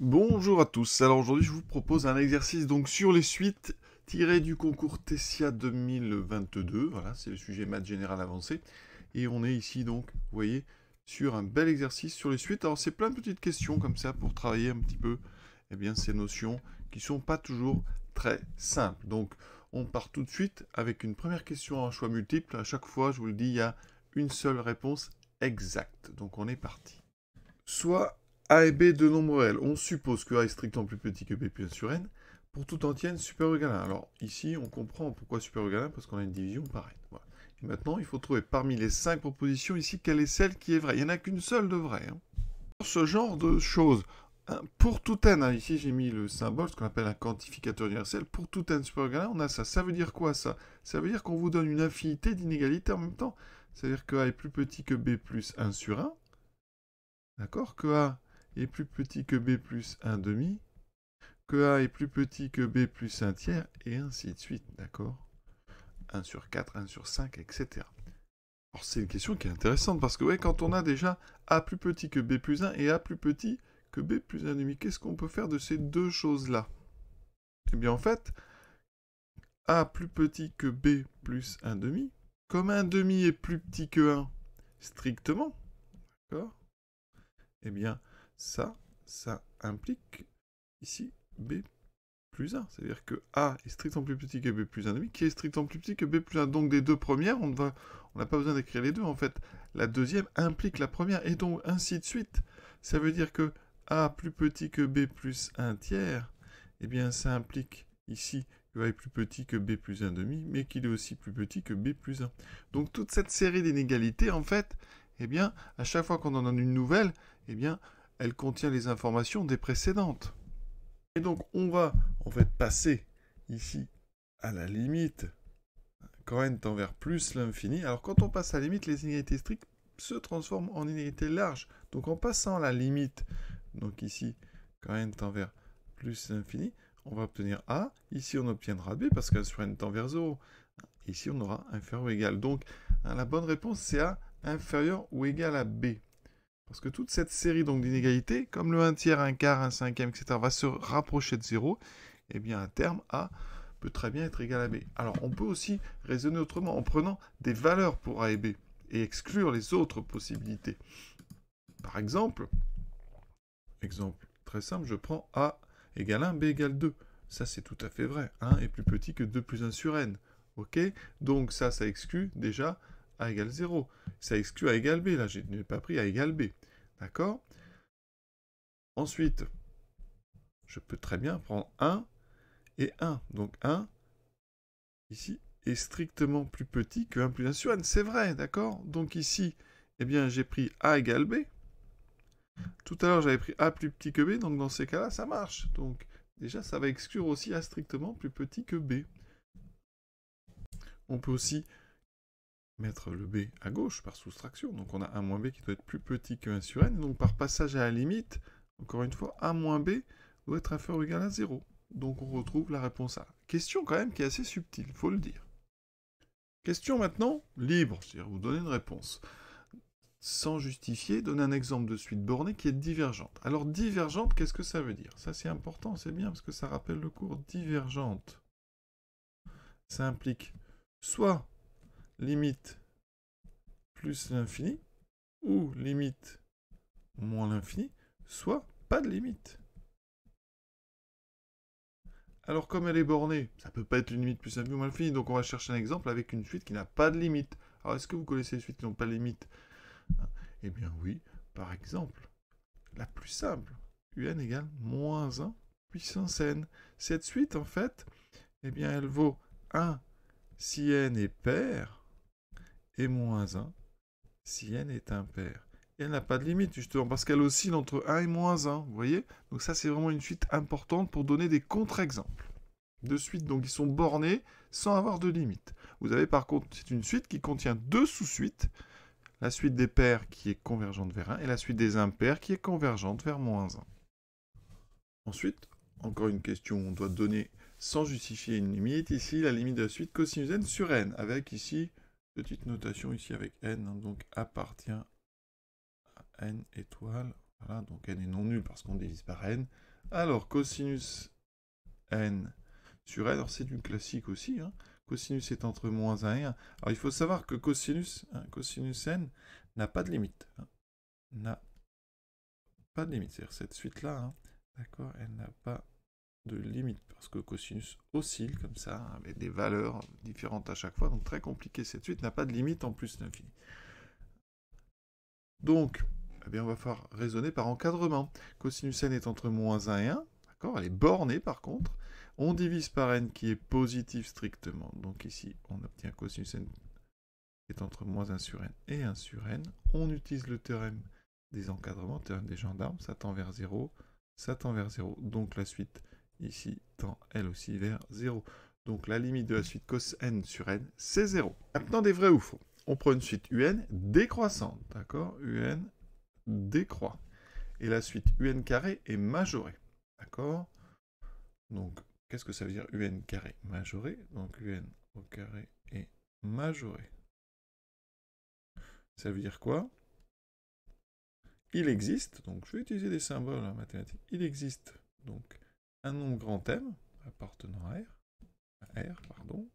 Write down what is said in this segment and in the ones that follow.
Bonjour à tous. Alors aujourd'hui, je vous propose un exercice donc sur les suites tirées du concours Tessia 2022. Voilà, c'est le sujet maths général avancé. Et on est ici donc, vous voyez, sur un bel exercice sur les suites. Alors c'est plein de petites questions comme ça pour travailler un petit peu eh bien, ces notions qui sont pas toujours très simples. Donc on part tout de suite avec une première question en choix multiple. À chaque fois, je vous le dis, il y a une seule réponse exacte. Donc on est parti. Soit a et B de nombres réels. On suppose que A est strictement plus petit que B plus 1 sur N pour tout entier supérieur ou égal à 1. Alors ici, on comprend pourquoi supérieur ou égal à 1, parce qu'on a une division pareille. Et maintenant, il faut trouver parmi les 5 propositions ici quelle est celle qui est vraie. Il n'y en a qu'une seule de vraie. Hein. Ce genre de choses, hein, pour tout n, hein, ici j'ai mis le symbole, ce qu'on appelle un quantificateur universel, pour tout n supérieur ou égal à 1, on a ça. Ça veut dire quoi ça? Ça veut dire qu'on vous donne une infinité d'inégalités en même temps. C'est-à-dire que A est plus petit que B plus 1 sur 1. D'accord? Que A est plus petit que b plus 1 demi, que a est plus petit que b plus 1 tiers, et ainsi de suite, d'accord? 1 sur 4, 1 sur 5, etc. Alors c'est une question qui est intéressante, parce que ouais, quand on a déjà a plus petit que b plus 1 et a plus petit que b plus 1 demi, qu'est-ce qu'on peut faire de ces deux choses-là? Eh bien en fait, a plus petit que b plus 1 demi, comme 1 demi est plus petit que 1 strictement, d'accord? Eh bien, ça, ça implique ici B plus 1. C'est-à-dire que A est strictement plus petit que B plus 1,5, qui est strictement plus petit que B plus 1. Donc des deux premières, on n'a pas besoin d'écrire les deux en fait. La deuxième implique la première, et donc ainsi de suite. Ça veut dire que A plus petit que B plus 1 tiers, eh bien ça implique ici que A est plus petit que B plus 1,5, mais qu'il est aussi plus petit que B plus 1. Donc toute cette série d'inégalités, en fait, eh bien, à chaque fois qu'on en donne une nouvelle, eh bien, elle contient les informations des précédentes. Et donc on va en fait passer ici à la limite quand n tend vers plus l'infini. Alors quand on passe à la limite, les inégalités strictes se transforment en inégalités larges. Donc en passant à la limite, donc ici, quand n tend vers plus l'infini, on va obtenir A. Ici, on obtiendra B parce qu'elle sur n tend vers 0. Ici, on aura inférieur ou égal. Donc, hein, la bonne réponse, c'est A inférieur ou égal à B. Parce que toute cette série d'inégalités, comme le 1 tiers, 1 quart, 1 cinquième, etc., va se rapprocher de 0, et eh bien à terme, A peut très bien être égal à B. Alors on peut aussi raisonner autrement en prenant des valeurs pour A et B et exclure les autres possibilités. Par exemple, exemple très simple, je prends A égale 1, B égale 2. Ça c'est tout à fait vrai. 1 est plus petit que 2 plus 1 sur n. Donc ça, ça exclut déjà A égale 0. Ça exclut A égale B. Là, je n'ai pas pris A égale B. D'accord? Ensuite, je peux très bien prendre 1 et 1. Donc 1, ici, est strictement plus petit que 1 plus 1 sur n. C'est vrai, d'accord? Donc ici, eh bien, j'ai pris A égale B. Tout à l'heure, j'avais pris A plus petit que B, donc dans ces cas-là, ça marche. Donc, déjà, ça va exclure aussi A strictement plus petit que B. On peut aussi mettre le b à gauche par soustraction. Donc on a 1 moins b qui doit être plus petit que 1 sur n. Donc par passage à la limite, encore une fois, 1 moins b doit être inférieur ou égal à 0. Donc on retrouve la réponse A. Question quand même qui est assez subtile, il faut le dire. Question maintenant libre, c'est-à-dire vous donnez une réponse. Sans justifier, donner un exemple de suite bornée qui est divergente. Alors divergente, qu'est-ce que ça veut dire? Ça c'est important, c'est bien parce que ça rappelle le cours divergente. Ça implique soit limite plus l'infini, ou limite moins l'infini, soit pas de limite. Alors comme elle est bornée, ça peut pas être une limite plus l'infini ou moins l'infini, donc on va chercher un exemple avec une suite qui n'a pas de limite. Alors est-ce que vous connaissez les suites qui n'ont pas de limite? Eh bien oui, par exemple, la plus simple, un égale moins 1 puissance n. Cette suite, en fait, eh bien elle vaut 1 si n est pair, et moins 1 si n est impair. Elle n'a pas de limite, justement, parce qu'elle oscille entre 1 et moins 1, vous voyez? Donc ça, c'est vraiment une suite importante pour donner des contre-exemples. De suites, donc, qui sont bornées sans avoir de limite. Vous avez par contre, c'est une suite qui contient deux sous-suites. La suite des pairs qui est convergente vers 1 et la suite des impairs qui est convergente vers moins 1. Ensuite, encore une question, on doit donner sans justifier une limite. Ici, la limite de la suite cosinus n sur n, avec ici Petite notation ici avec n, hein, donc appartient à n étoile Voilà, donc n est non nul parce qu'on divise par n. Alors, cosinus n sur n, alors c'est du classique aussi, hein. cosinus est entre moins 1 et 1. Alors il faut savoir que cosinus, hein, cosinus n n'a pas de limite. N'a pas de limite, c'est-à-dire cette suite-là, d'accord, elle n'a pas de limite, parce que cosinus oscille comme ça, avec des valeurs différentes à chaque fois, donc très compliqué cette suite, n'a pas de limite en plus l'infini. Donc, eh bien, on va falloir raisonner par encadrement. Cosinus n est entre moins 1 et 1, d'accord? Elle est bornée par contre. On divise par n qui est positif strictement. Donc ici, on obtient cosinus n est entre moins 1 sur n et 1 sur n. On utilise le théorème des encadrements, théorème des gendarmes, ça tend vers 0, ça tend vers 0. Donc la suite ici tend elle aussi vers 0. Donc la limite de la suite cos n sur n, c'est 0. Maintenant des vrais ou faux. On prend une suite un décroissante, d'accord? un décroît. Et la suite un carré est majorée, d'accord? Donc qu'est-ce que ça veut dire un carré majoré? Donc un au carré est majoré. Ça veut dire quoi? Il existe, donc je vais utiliser des symboles en mathématiques, il existe donc un nombre grand M appartenant à R, pardon,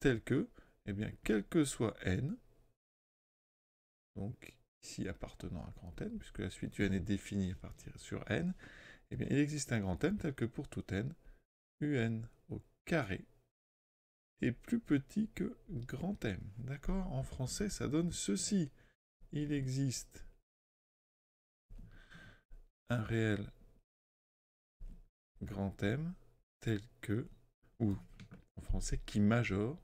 tel que, eh bien, quel que soit n, donc ici appartenant à grand N, puisque la suite UN est définie à partir sur n, eh bien, il existe un grand M tel que pour tout n, un au carré est plus petit que grand M. D'accord? En français, ça donne ceci. Il existe un réel grand M tel que, ou en français, qui majore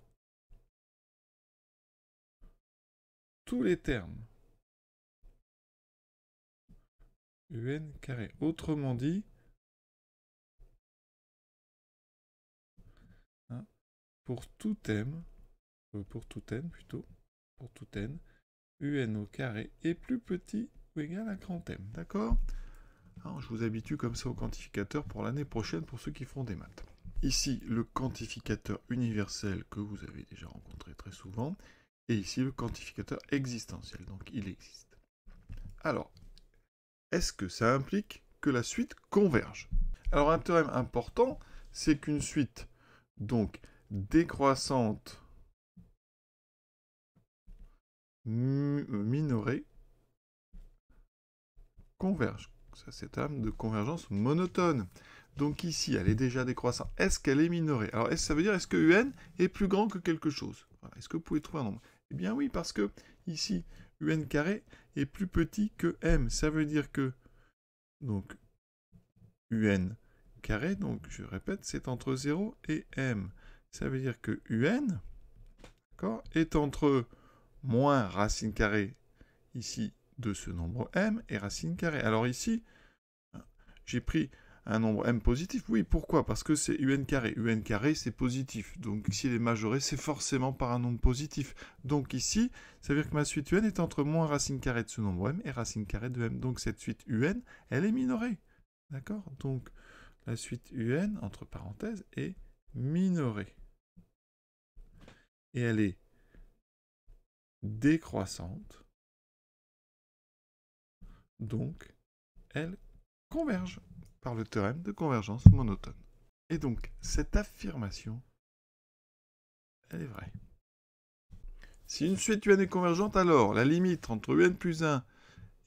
tous les termes un carré. Autrement dit, hein, pour tout m, euh, pour tout n plutôt, pour tout n, un au carré est plus petit ou égal à grand m. D'accord? Je vous habitue comme ça au quantificateur pour l'année prochaine pour ceux qui font des maths. Ici, le quantificateur universel que vous avez déjà rencontré très souvent, et ici le quantificateur existentiel, donc il existe. Alors, est-ce que ça implique que la suite converge? Alors un théorème important, c'est qu'une suite donc décroissante minorée converge. Ça, c'est un de convergence monotone. Donc ici, elle est déjà décroissante. Est-ce qu'elle est minorée? Alors, ça veut dire, est-ce que un est plus grand que quelque chose? Est-ce que vous pouvez trouver un nombre? Eh bien oui, parce que ici, un carré est plus petit que m. Ça veut dire que, donc, un carré, donc je répète, c'est entre 0 et m. Ça veut dire que un, est entre moins racine carrée, ici, de ce nombre m et racine carrée. Alors ici, j'ai pris un nombre m positif. Oui, pourquoi? Parce que c'est un carré. un carré, c'est positif. Donc s'il est majoré, c'est forcément par un nombre positif. Donc ici, ça veut dire que ma suite un est entre moins racine carrée de ce nombre m et racine carrée de m. Donc cette suite un, elle est minorée. D'accord? Donc la suite un, entre parenthèses, est minorée. Et elle est décroissante donc, elles convergent par le théorème de convergence monotone. Et donc, cette affirmation, elle est vraie. Si une suite un est convergente, alors la limite entre un plus 1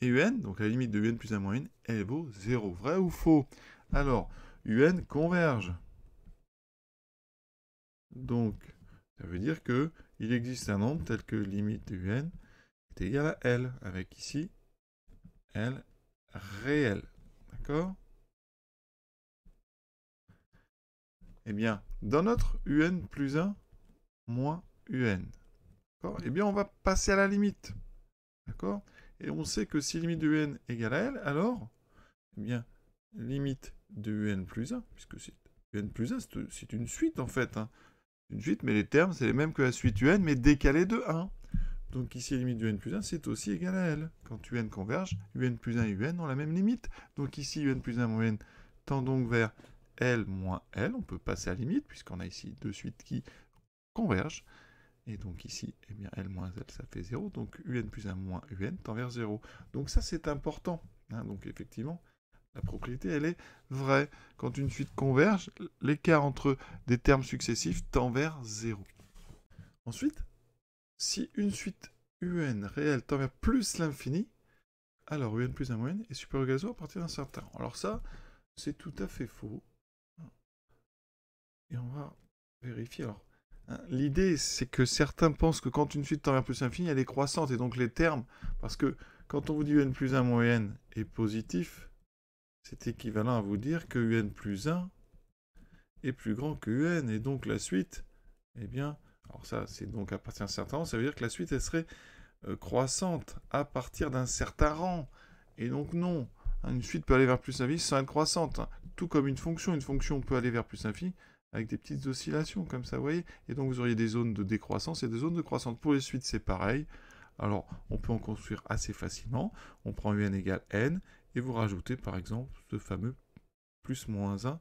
et un, donc la limite de un plus 1 moins 1, elle vaut 0. Vrai ou faux? Alors, un converge. Donc, ça veut dire que il existe un nombre tel que limite de un est égale à L, avec ici L réel. D'accord? Eh bien, dans notre un plus 1 moins un, Eh bien, on va passer à la limite. D'accord? Et on sait que si limite de un égale à L, alors, eh bien, limite de un plus 1, puisque c'est un plus 1, c'est une suite en fait. Hein. Une suite, mais les termes, c'est les mêmes que la suite un, mais décalé de 1. Donc ici, la limite de n plus 1, c'est aussi égal à L. Quand un converge, un plus 1 et un ont la même limite. Donc ici, un plus 1 moins n tend donc vers L moins L. On peut passer à la limite, puisqu'on a ici deux suites qui convergent. Et donc ici, eh bien, L moins L, ça fait 0. Donc UN plus 1 moins UN tend vers 0. Donc ça, c'est important. Hein. donc effectivement, la propriété, elle est vraie. Quand une suite converge, l'écart entre des termes successifs tend vers 0. Ensuite, si une suite UN réelle tend vers plus l'infini, alors UN plus 1 moins N est supérieur ou égal à 0 à partir d'un certain. Alors ça, c'est tout à fait faux. Et on va vérifier. Alors, hein, l'idée, c'est que certains pensent que quand une suite tend vers plus l'infini, elle est croissante. Et donc les termes, parce que quand on vous dit UN plus 1 moins N est positif, c'est équivalent à vous dire que UN plus 1 est plus grand que UN. Et donc la suite, eh bien, alors ça, c'est donc à partir d'un certain rang, ça veut dire que la suite, elle serait euh, croissante à partir d'un certain rang. Et donc non, une suite peut aller vers plus l'infini sans être croissante. Tout comme une fonction, une fonction peut aller vers plus l'infini avec des petites oscillations comme ça, vous voyez. Et donc vous auriez des zones de décroissance et des zones de croissance. Pour les suites, c'est pareil. Alors, on peut en construire assez facilement. On prend un égale n, et vous rajoutez par exemple ce fameux plus moins 1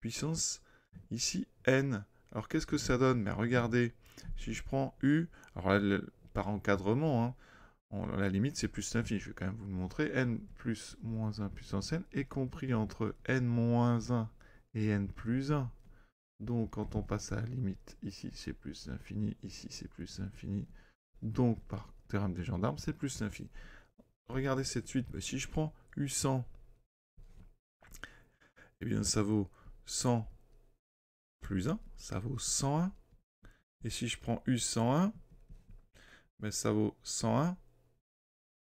puissance ici n. Alors qu'est-ce que ça donne? Mais regardez, si je prends u, alors là, par encadrement, hein, la limite c'est plus l'infini, je vais quand même vous le montrer, n plus moins 1 puissance n est compris entre n moins 1 et n plus 1. Donc quand on passe à la limite, ici c'est plus l'infini, ici c'est plus l'infini. Donc par théorème des gendarmes, c'est plus l'infini. Regardez cette suite, bah, si je prends U100, eh bien ça vaut 100 plus 1, ça vaut 101. Et si je prends U101, ben ça vaut 101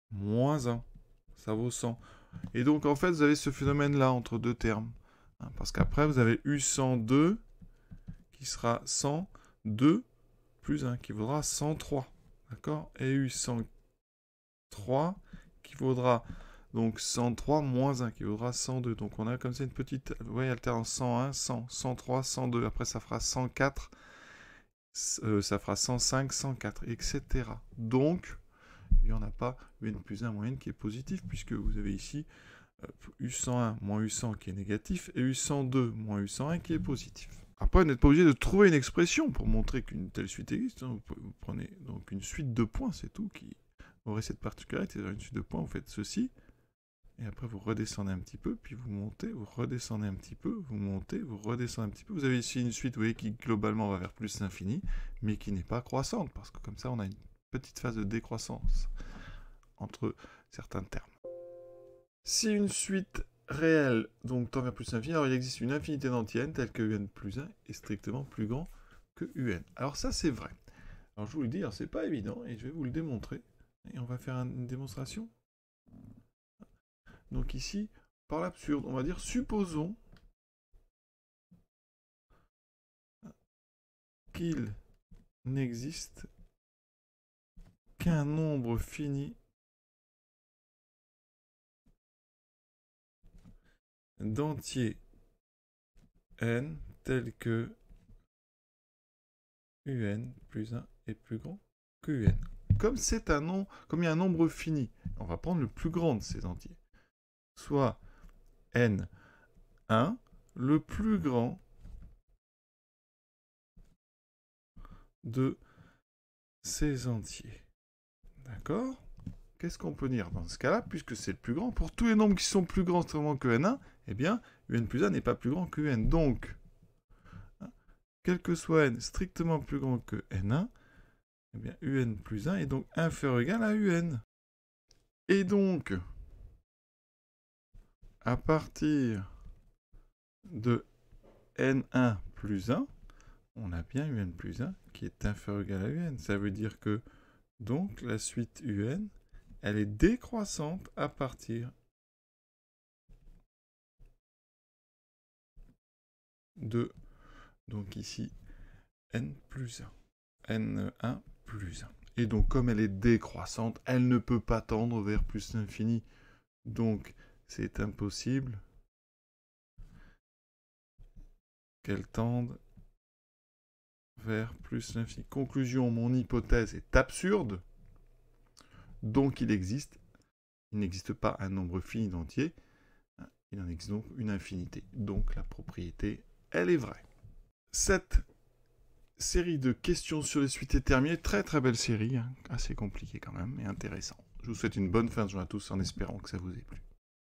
moins 1, ça vaut 100. Et donc en fait vous avez ce phénomène là entre deux termes. Hein, parce qu'après vous avez U102 qui sera 102 plus 1 qui vaudra 103. D'accord? Et U103 qui vaudra donc 103 moins 1 qui vaudra 102. Donc on a comme ça une petite ouais, alternance 101, 100, 103, 102. Après ça fera 104, euh, ça fera 105, 104, etc. Donc, il n'y en a pas un plus 1 moins n qui est positif, puisque vous avez ici U101 euh, moins U100 qui est négatif, et U102 moins U101 qui est positif. Après, vous n'êtes pas obligé de trouver une expression pour montrer qu'une telle suite existe. Hein. Vous, prenez donc une suite de points, c'est tout, qui aurait cette particularité. Une suite de points, vous faites ceci, et après, vous redescendez un petit peu, puis vous montez, vous redescendez un petit peu, vous montez, vous redescendez un petit peu. Vous avez ici une suite, vous voyez, qui globalement va vers plus l'infini, mais qui n'est pas croissante, parce que comme ça, on a une petite phase de décroissance entre certains termes. Si une suite réelle, donc tend vers plus l'infini, alors il existe une infinité d'antiennes, telle que un plus 1 est strictement plus grand que un. Alors ça, c'est vrai. Alors je vous le dis, c'est pas évident, et je vais vous le démontrer. Et on va faire une démonstration donc ici, par l'absurde, on va dire supposons qu'il n'existe qu'un nombre fini d'entiers n tel que un plus 1 est plus grand que un. Comme c'est un nom, comme il y a un nombre fini, on va prendre le plus grand de ces entiers soit n1, le plus grand de ces entiers. D'accord? Qu'est-ce qu'on peut dire dans ce cas-là, puisque c'est le plus grand? Pour tous les nombres qui sont plus grands que n1, eh bien, un plus 1 n'est pas plus grand que n. Donc, quel que soit n strictement plus grand que n1, eh bien, un plus 1 est donc inférieur ou égal à un. Et donc, à partir de n1 plus 1, on a bien un plus 1 qui est inférieur ou égal à un. Ça veut dire que donc la suite un, elle est décroissante à partir de, donc ici, n plus 1. n1 plus 1. Et donc comme elle est décroissante, elle ne peut pas tendre vers plus l'infini. Donc c'est impossible qu'elle tende vers plus l'infini. Conclusion, mon hypothèse est absurde, donc il existe, il n'existe pas un nombre fini d'entiers, il en existe donc une infinité. Donc la propriété, elle est vraie. Cette série de questions sur les suites est terminée. Très très belle série, hein. assez compliquée quand même, et intéressant. Je vous souhaite une bonne fin de journée à tous en espérant que ça vous ait plu.